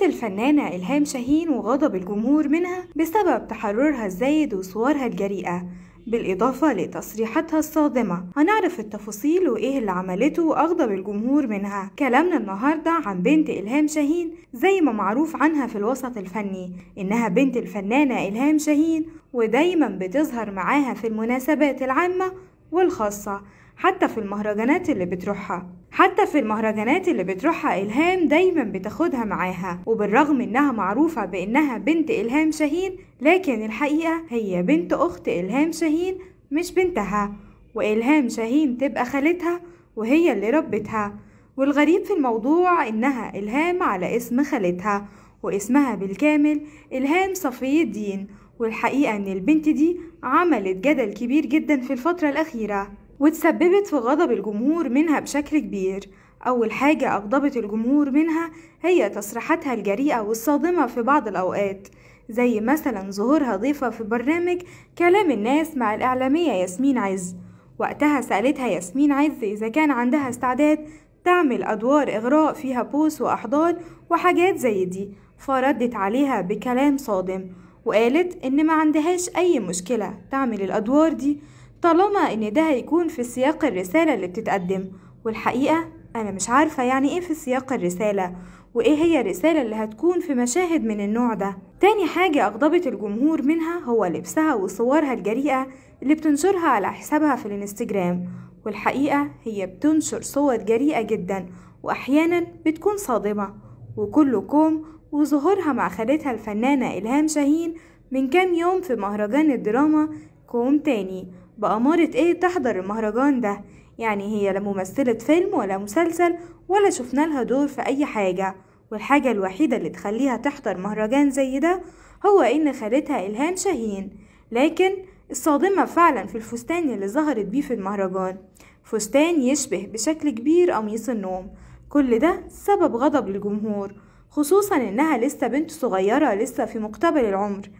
بنت الفنانة إلهام شاهين وغضب الجمهور منها بسبب تحررها الزايد وصورها الجريئة بالإضافة لتصريحاتها الصادمة. هنعرف التفاصيل وإيه اللي عملته وأغضب الجمهور منها. كلامنا النهاردة عن بنت إلهام شاهين زي ما معروف عنها في الوسط الفني إنها بنت الفنانة إلهام شاهين ودايما بتظهر معاها في المناسبات العامة والخاصة. حتى في المهرجانات اللي بتروحها. حتى في المهرجانات اللي بتروحها إلهام دايما بتاخدها معاها وبالرغم إنها معروفة بإنها بنت إلهام شاهين لكن الحقيقة هي بنت أخت إلهام شاهين مش بنتها. وإلهام شاهين تبقى خالتها وهي اللي ربتها. والغريب في الموضوع إنها إلهام على اسم خالتها واسمها بالكامل إلهام صفي الدين. والحقيقة إن البنت دي عملت جدل كبير جدا في الفترة الأخيرة. وتسببت في غضب الجمهور منها بشكل كبير. أول حاجة أغضبت الجمهور منها هي تصريحاتها الجريئة والصادمة في بعض الأوقات زي مثلا ظهورها ضيفة في برنامج كلام الناس مع الإعلامية ياسمين عز. وقتها سألتها ياسمين عز إذا كان عندها استعداد تعمل أدوار إغراء فيها بوس وأحضان وحاجات زي دي فردت عليها بكلام صادم وقالت إن ما عندهاش أي مشكلة تعمل الأدوار دي طالما إن ده هيكون في سياق الرسالة اللي بتتقدم والحقيقة أنا مش عارفة يعني إيه في سياق الرسالة وإيه هي الرسالة اللي هتكون في مشاهد من النوع ده. تاني حاجة أغضبت الجمهور منها هو لبسها وصورها الجريئة اللي بتنشرها على حسابها في الانستجرام والحقيقة هي بتنشر صور جريئة جدا وأحيانا بتكون صادمة وكله كوم وظهورها مع خالتها الفنانة إلهام شاهين من كام يوم في مهرجان الدراما كوم تاني. بأمارة إيه تحضر المهرجان ده؟ يعني هي لا ممثلة فيلم ولا مسلسل ولا شفنا لها دور في أي حاجة. والحاجة الوحيدة اللي تخليها تحضر مهرجان زي ده هو إن خالتها إلهام شاهين. لكن الصادمة فعلا في الفستان اللي ظهرت بيه في المهرجان. فستان يشبه بشكل كبير قميص النوم. كل ده سبب غضب الجمهور خصوصا إنها لسه بنت صغيرة لسه في مقتبل العمر.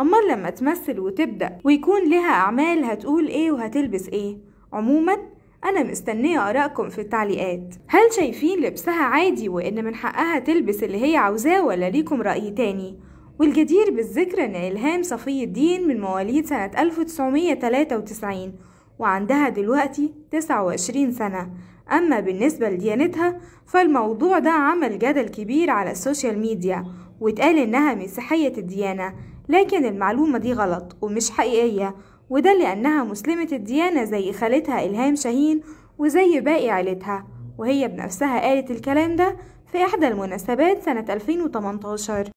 أمال لما تمثل وتبدأ ويكون لها أعمال هتقول إيه وهتلبس إيه. عموما أنا مستنية آرائكم في التعليقات. هل شايفين لبسها عادي وإن من حقها تلبس اللي هي عاوزاه ولا ليكم رأي تاني؟ والجدير بالذكر إن إلهام صفي الدين من مواليد سنة 1993 وعندها دلوقتي 29 سنة. أما بالنسبة لديانتها فالموضوع ده عمل جدل كبير على ال social media واتقال إنها مسيحية الديانة. لكن المعلومة دي غلط ومش حقيقية وده لأنها مسلمة الديانة زي خالتها إلهام شاهين وزي باقي عيلتها. وهي بنفسها قالت الكلام ده في إحدى المناسبات سنة 2018